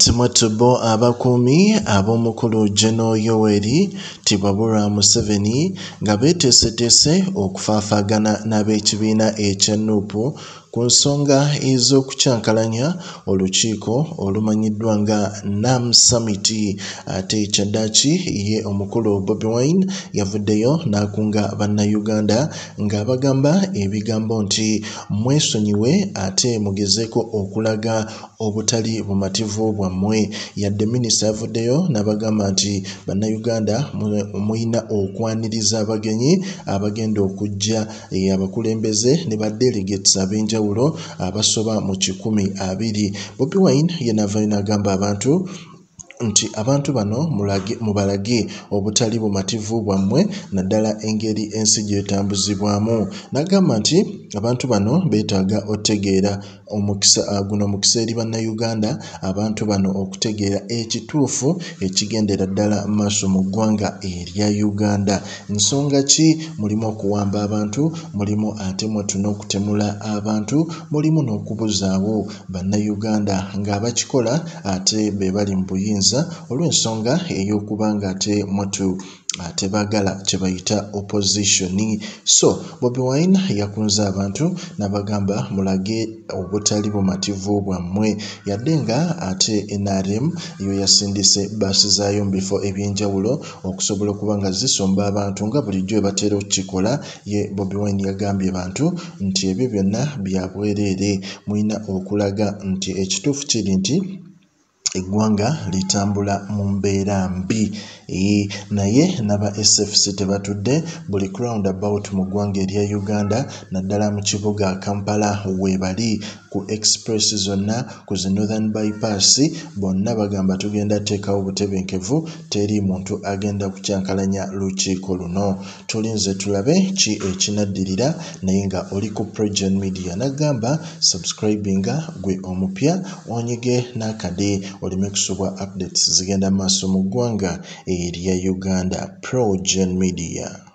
Timotobo abakuumi ab'omukulu General Yoweri Tibabulwa Museveni nga beeteeseteese okufaafaagana n'ab'ekibiina ekya Nuupu ku nsonga ez'okukyankalanya olukiiko olumanyiddwa nga NAM Summit ate kyaddaaki ye omukulu Bobi Wine yavuddeyo n'akunga bannayuganda ng'abagamba ebigambo nti mwesonyiwe ate mugezeeko okulaga obutali bumativu bwammwe. Yadde minisita yavuddeyo n'abagamba nti bannayuganda muyina okwaniriza abagenyi abagenda okujja abakulembeze ne ba delegates ab'enjawulo abasoba mu kikumi abiri. Bobi Wine ye n'avaayo n'agamba abantu nti abantu bano mulage mubalage obutali bumativu bwammwe naddala engeri ensi gy'etambuzibwamu. N'agamba nti abantu bano beetaaga otegeera omukisa guno mukisa eri bannayuganda abantu bano okutegeera ekituufu ekigendera ddala maaso mu ggwanga erya Uganda. Nsonga ki? Mulimu okuwamba abantu mulimu ate mwattu n'okutemula abantu mulimu n'okubuzaawo bannayuganda ng'abakikola ate be bali mu buyinza olw'ensonga ey'okuba nga ate mwattu tebaagala kye bayita opposition so Bobi Wine yakunze abantu n'abagamba mulage obutali bumativu bwammwe. Yadde nga ate NRM yo yasindise bbaasi zaayo mu bifo eby'enjawulo okusobola okuba nga zisomba abantu nga bulijjo bwe batera okkikola ye Bobi Wine yagambye bantu nti ebyo byonna bya bwereere. Muyina okulaga nti ekituufu kiri nti eggwanga litambula mu mbeera mbi. Ee naye n'aba SFC tebatudde buli roundabout mu ggwanga erya Uganda naddala mu kibuga Kampala weebali ku express zonna ku zi northern bypass bonna bagamba tugenda teekawo butebenkevu teri muntu agenda kukyankalanya lukiiko luno. Tulinze tulabe ki ekinaddirira naye nga oli ku Progen Media n'agamba subscribinga gwe omupya onyige n'akade oleme kusubwa updates zigenda maaso mu ggwanga erya Uganda Progen Media